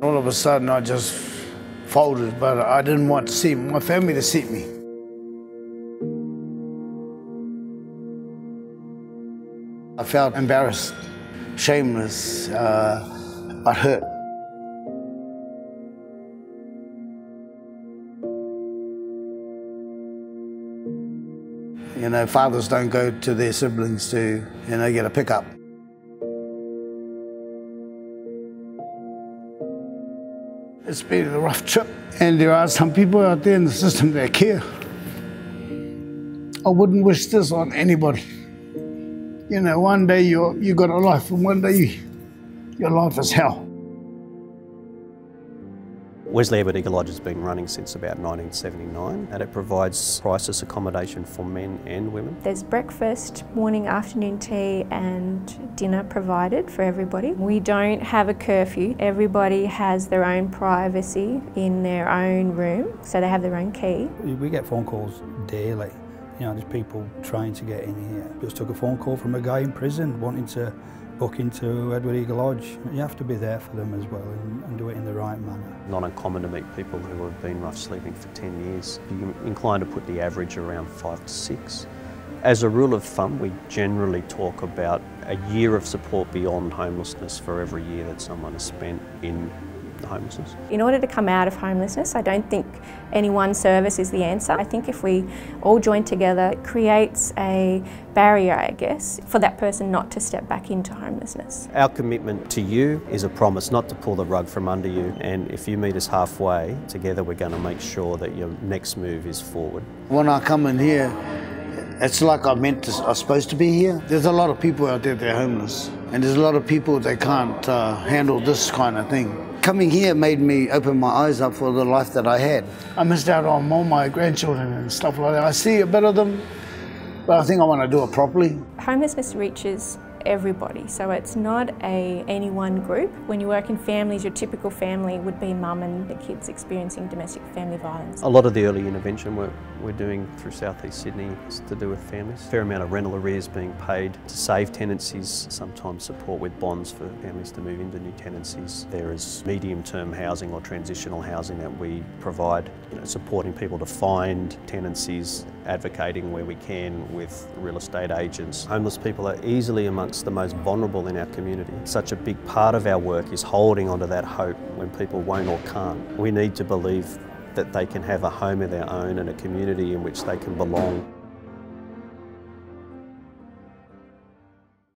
All of a sudden, I just folded, but I didn't want to see my family to see me. I felt embarrassed, shameless, uh, but hurt. You know, fathers don't go to their siblings to, you know, get a pickup. It's been a rough trip, and there are some people out there in the system that care. I wouldn't wish this on anybody. You know, one day you you got a life, and one day you, your life is hell. Wesley Edward Eagar Lodge has been running since about 1979 and it provides crisis accommodation for men and women. There's breakfast, morning, afternoon tea and dinner provided for everybody. We don't have a curfew. Everybody has their own privacy in their own room, so they have their own key. We get phone calls daily. You know, there's people trying to get in here. Just took a phone call from a guy in prison wanting to book into Edward Eagar Lodge. You have to be there for them as well and, and, do it in the right manner. Not uncommon to meet people who have been rough sleeping for 10 years. You're inclined to put the average around five to six. As a rule of thumb, we generally talk about a year of support beyond homelessness for every year that someone has spent in homelessness. In order to come out of homelessness, I don't think any one service is the answer. I think if we all join together, it creates a barrier, I guess, for that person not to step back into homelessness. Our commitment to you is a promise not to pull the rug from under you, and if you meet us halfway, together we're going to make sure that your next move is forward. When I come in here, it's like I'm meant to, I'm supposed to be here. There's a lot of people out there that are homeless, and there's a lot of people that can't uh, handle this kind of thing coming here made me open my eyes up for the life that I had. I missed out on all my grandchildren and stuff like that. I see a bit of them, but I think I want to do it properly. Homelessness reaches everybody. So it's not a any one group. When you work in families, your typical family would be mum and the kids experiencing domestic family violence. A lot of the early intervention work we're doing through southeast Sydney is to do with families. A fair amount of rental arrears being paid to save tenancies, sometimes support with bonds for families to move into new tenancies. There is medium-term housing or transitional housing that we provide, you know, supporting people to find tenancies, advocating where we can with real estate agents. Homeless people are easily amongst the most vulnerable in our community. Such a big part of our work is holding onto that hope when people won't or can't. We need to believe that they can have a home of their own and a community in which they can belong.